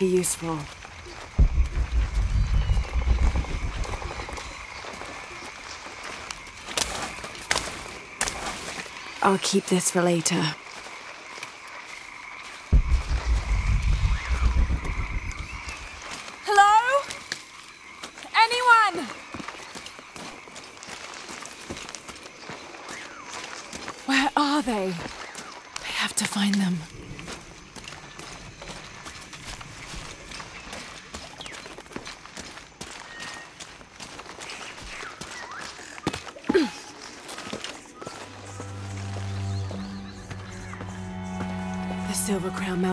Be useful. I'll keep this for later.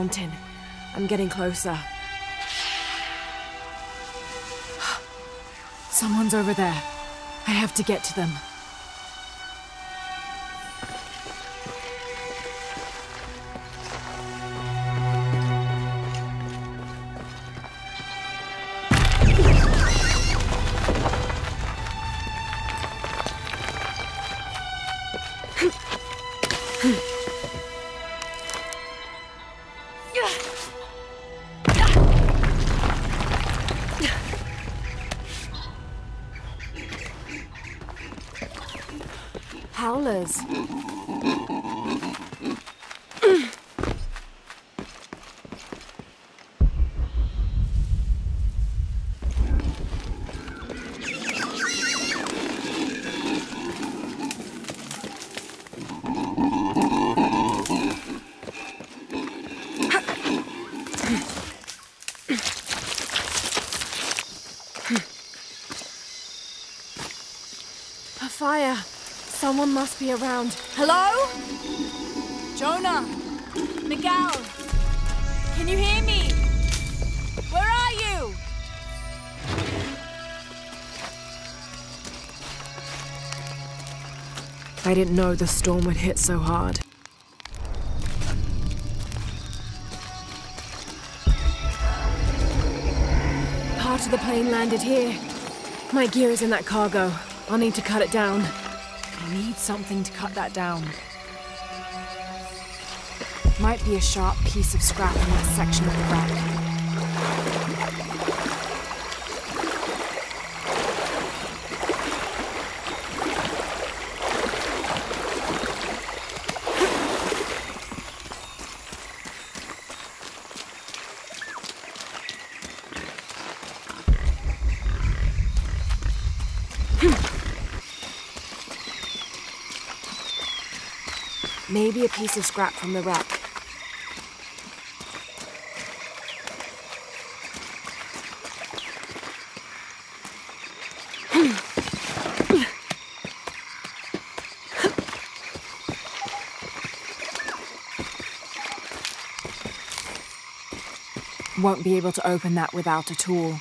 Mountain. I'm getting closer. Someone's over there. I have to get to them. Howlers. Must be around. Hello? Jonah? Miguel? Can you hear me? Where are you? I didn't know the storm would hit so hard. Part of the plane landed here. My gear is in that cargo. I'll need to cut it down. Need something to cut that down. Might be a sharp piece of scrap in that section of the wreck. Maybe a piece of scrap from the wreck. Hmm. Hmm. Won't be able to open that without a tool.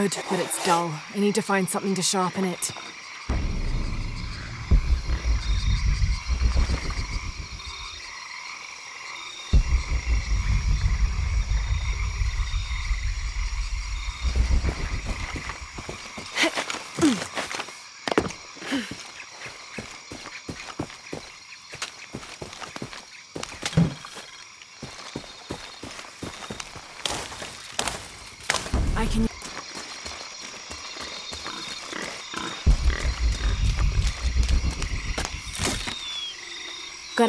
Good, but it's dull. I need to find something to sharpen it. I can.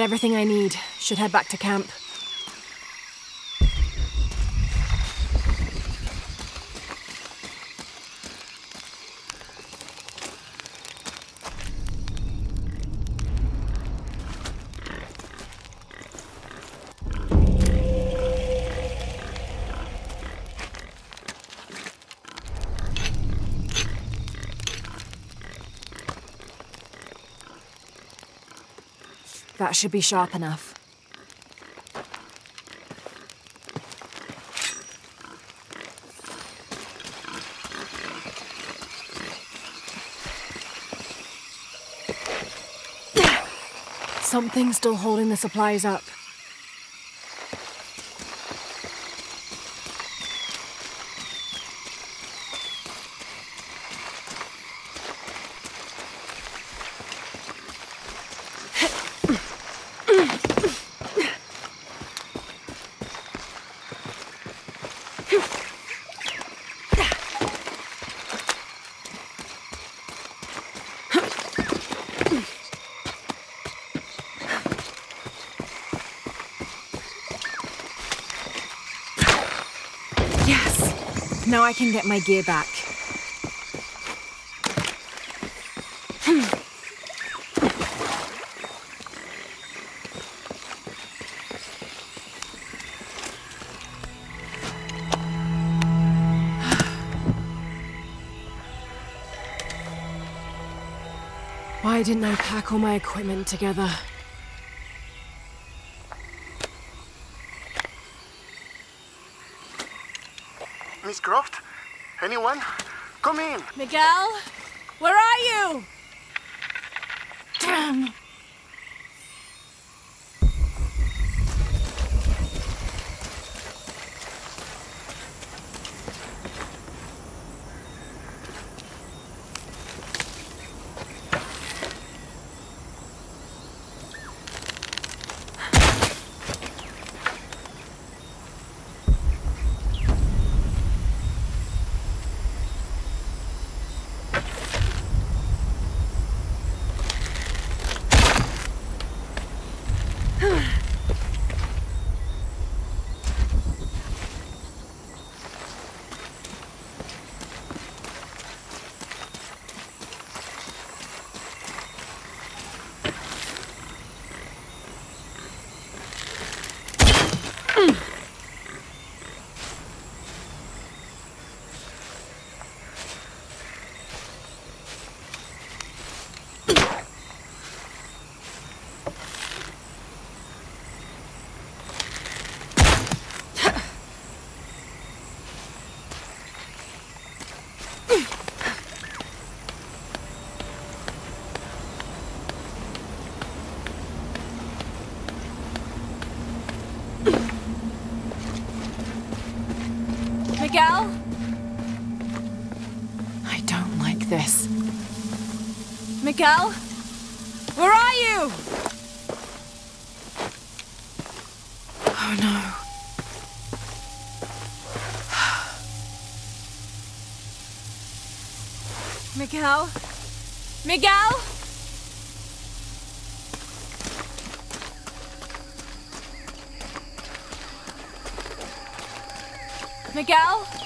Got everything I need. Should head back to camp. That should be sharp enough. Something's still holding the supplies up. Yes! Now I can get my gear back. Hmm. Why didn't I pack all my equipment together? Miss Croft? Anyone? Come in. Miguel? Where are you? Damn! Miguel? I don't like this. Miguel? Where are you? Oh no. Miguel? Miguel? Miguel?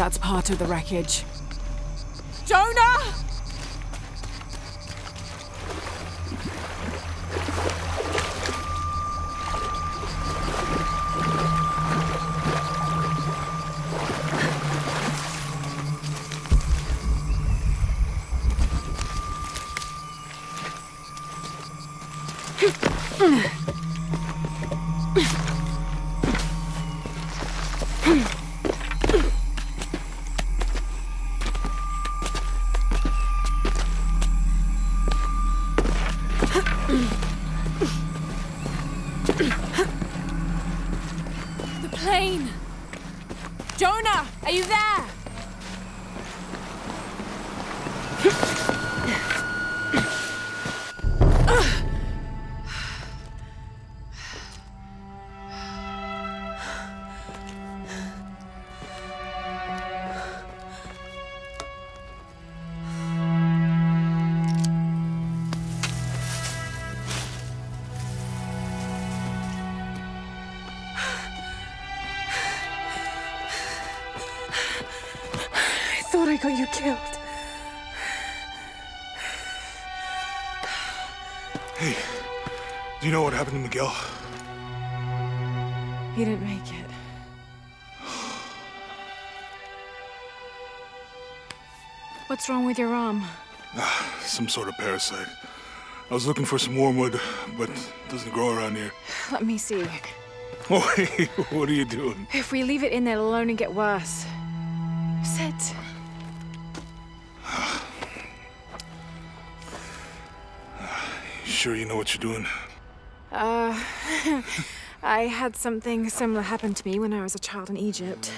That's part of the wreckage. Jonah! Are what happened to Miguel? He didn't make it. What's wrong with your arm? Ah, some sort of parasite. I was looking for some wormwood, but it doesn't grow around here. Let me see. Oh, what are you doing? If we leave it in there, alone, it'll only get worse. Sit. You sure you know what you're doing? Uh, I had something similar happen to me when I was a child in Egypt.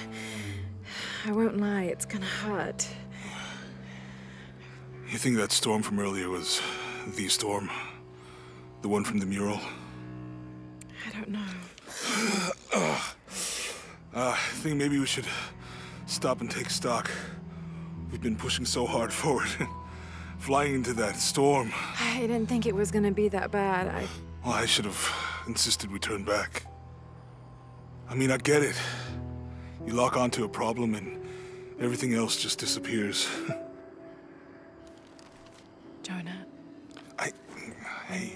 I won't lie, it's gonna hurt. You think that storm from earlier was the storm? The one from the mural? I don't know. Uh, I think maybe we should stop and take stock. We've been pushing so hard forward. Flying into that storm. I didn't think it was gonna be that bad. I. Well, I should have insisted we turn back. I mean, I get it. You lock onto a problem and everything else just disappears. Jonah. I. Hey.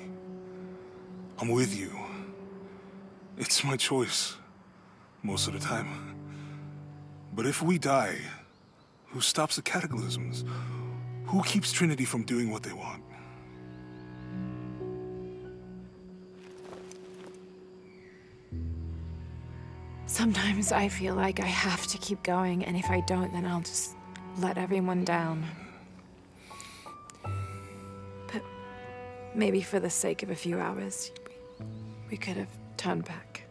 I'm with you. It's my choice. Most of the time. But if we die, who stops the cataclysms? Who keeps Trinity from doing what they want? Sometimes I feel like I have to keep going, and if I don't, then I'll just let everyone down. But maybe for the sake of a few hours, we could have turned back.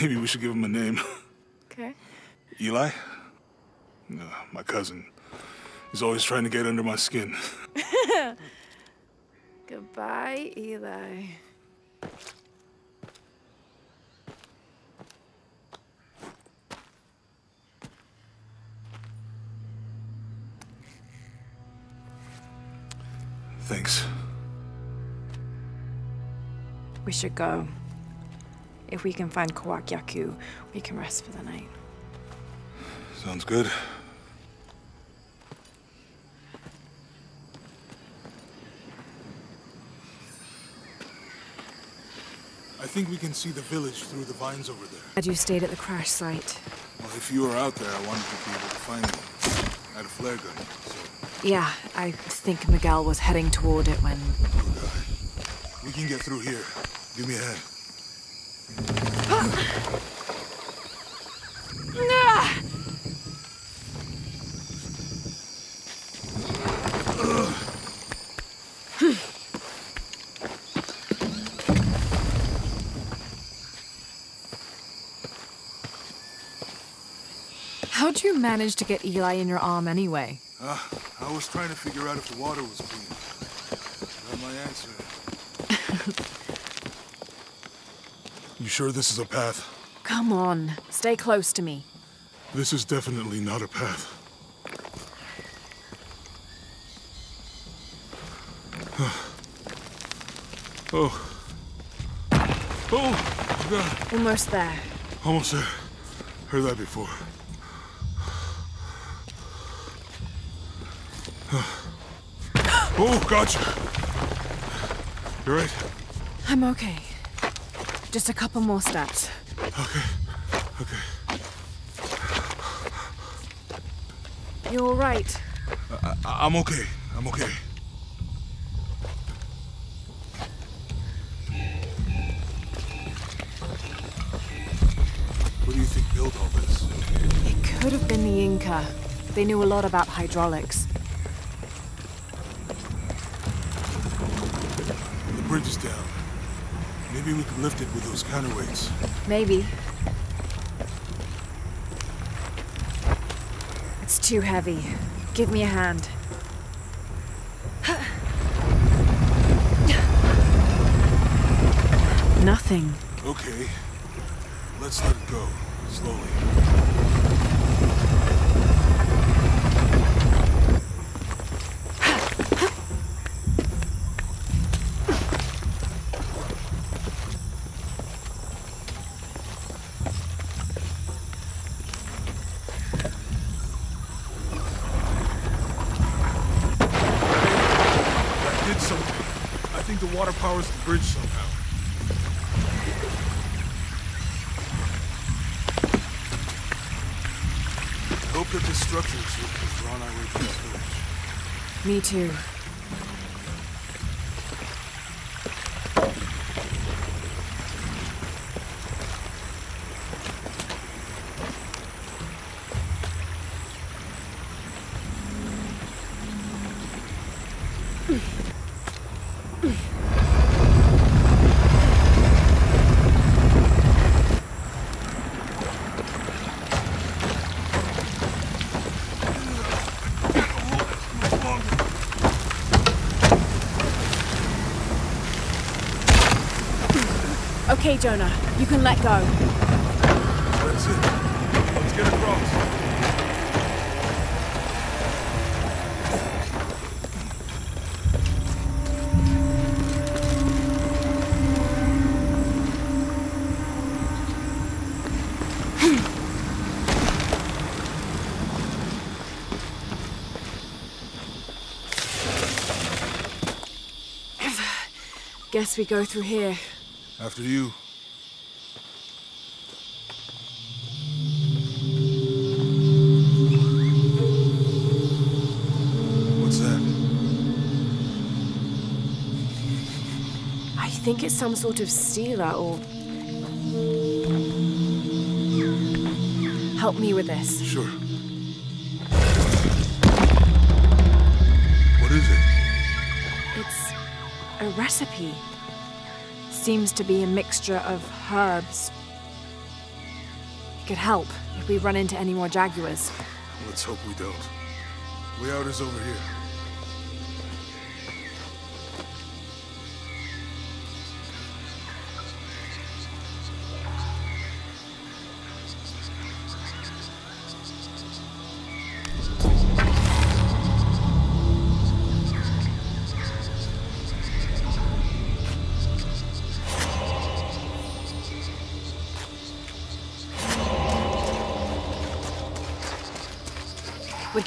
Maybe we should give him a name. Okay. Eli? No, my cousin. He's always trying to get under my skin. Goodbye, Eli. Thanks. We should go. If we can find Kuwaq Yaku, we can rest for the night. Sounds good. Think we can see the village through the vines over there. Glad you stayed at the crash site. Well, if you were out there, I wanted to be able to find you. I had a flare gun, so Yeah, I think Miguel was heading toward it when. good eye. We can get through here. Give me a hand. Ah! You manage to get Eli in your arm anyway? Uh, I was trying to figure out if the water was clean. Got my answer. you sure this is a path? Come on, stay close to me. This is definitely not a path. Oh. Oh, God. Almost there. Almost there. Heard that before. Oh, gotcha. You're right. I'm okay. Just a couple more steps. Okay. Okay. You all right? I- I'm okay. I'm okay. What do you think built all this? It could have been the Inca. They knew a lot about hydraulics. The bridge is down. Maybe we can lift it with those counterweights. Maybe. It's too heavy. Give me a hand. Nothing. Okay. Let's let it go. Slowly. Too. Okay, Jonah. You can let go. That's it. Let's get across. Guess we go through here. After you. What's that? I think it's some sort of sealer or. Help me with this. Sure. What is it? It's a recipe. Seems to be a mixture of herbs. It could help if we run into any more jaguars. Let's hope we don't. Way out is over here.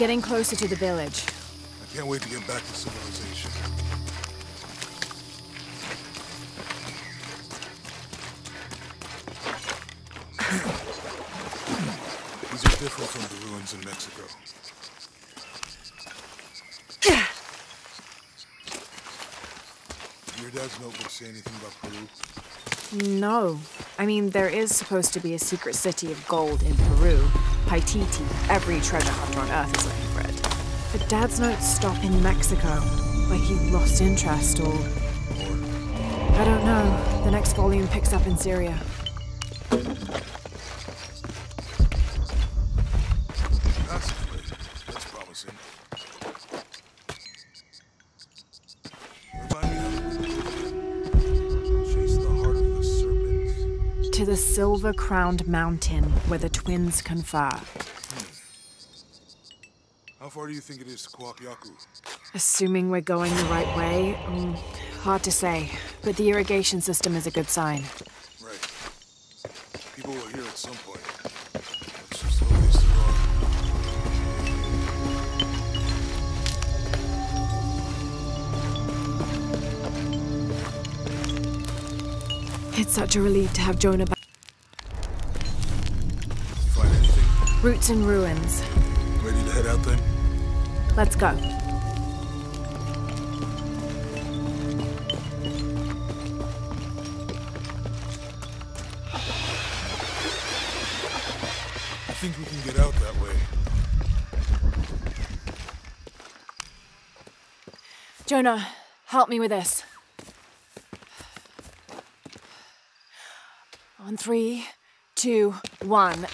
Getting closer to the village. I can't wait to get back to civilization. These are different from the ruins in Mexico. Did your dad's notebook say anything about Peru? No. I mean, there is supposed to be a secret city of gold in Peru. Paititi. Every treasure hunter on Earth is looking for it. But Dad's notes stop in Mexico. Like he lost interest or. I don't know. The next volume picks up in Syria. To silver crowned mountain where the twins confer. How far do you think it is to Kuwaq Yaku? Assuming we're going the right way, mm, hard to say. But the irrigation system is a good sign. Right. People were here at some point. Let's just hope they still are. It's such a relief to have Jonah back. Roots and ruins. Ready to head out then? Let's go. I think we can get out that way. Jonah, help me with this. On three, two, one.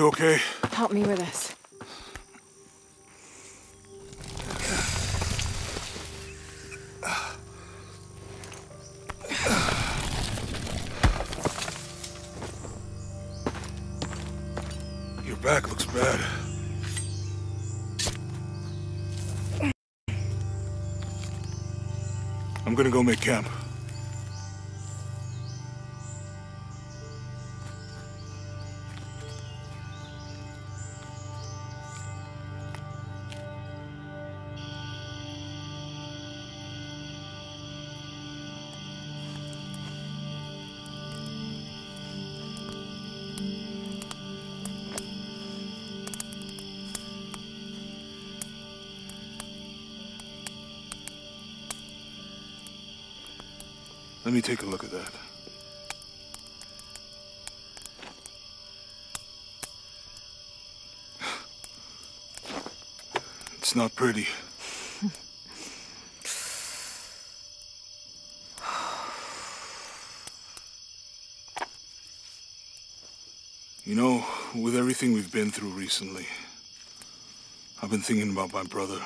You okay? Help me with this. Your back looks bad. I'm gonna go make camp. Let me take a look at that. It's not pretty. You know, with everything we've been through recently, I've been thinking about my brother.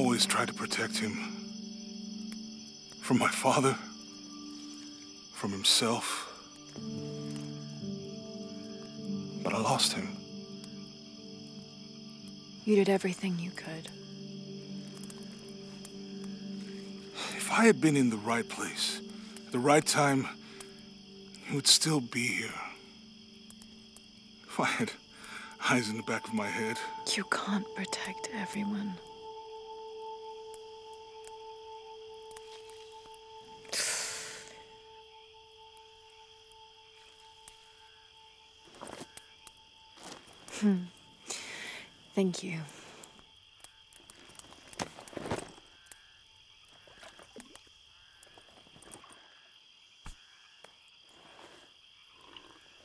Always tried to protect him. From my father. From himself. But I lost him. You did everything you could. If I had been in the right place, at the right time, he would still be here. If I had eyes in the back of my head. You can't protect everyone. Hmm. Thank you.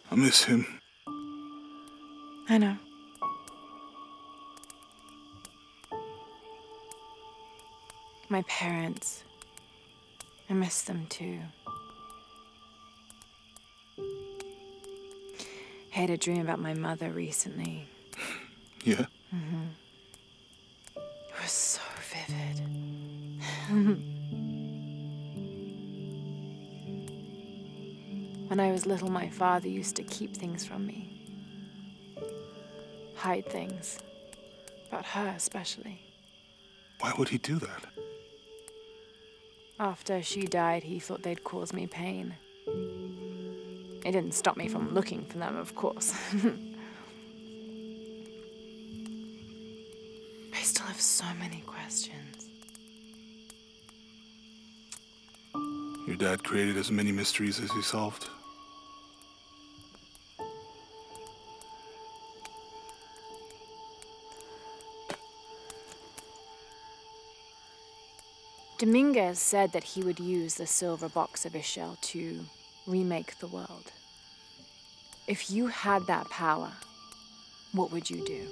I miss him. I know. My parents. I miss them too. Had a dream about my mother recently. Yeah? Mm -hmm. It was so vivid. when I was little, my father used to keep things from me. Hide things. About her, especially. Why would he do that? After she died, he thought they'd cause me pain. It didn't stop me from looking for them, of course. I still have so many questions. Your dad created as many mysteries as he solved. Dominguez said that he would use the silver box of Ix Chel to remake the world. If you had that power, what would you do?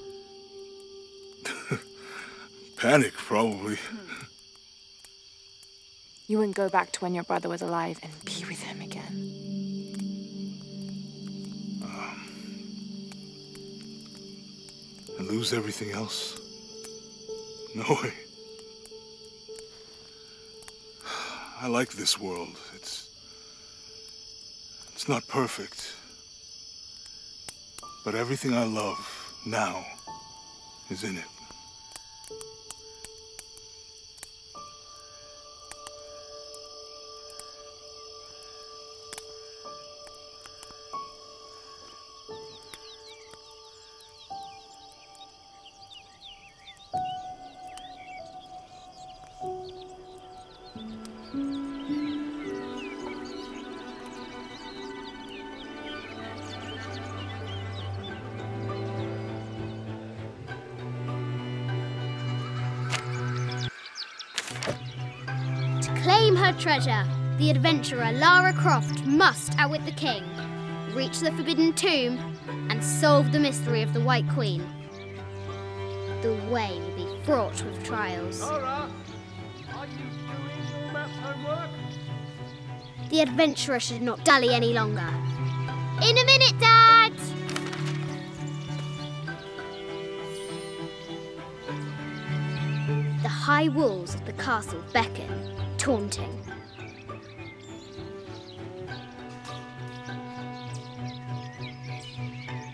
Panic, probably. You wouldn't go back to when your brother was alive and be with him again. Um, And lose everything else? No way. I like this world. It's. It's not perfect. But everything I love now is in it. Treasure, the adventurer Lara Croft must outwit the king, reach the Forbidden Tomb, and solve the mystery of the White Queen. The way will be fraught with trials. Lara, are you doing your math homework? The adventurer should not dally any longer. In a minute, Dad! The high walls of the castle beckon, taunting.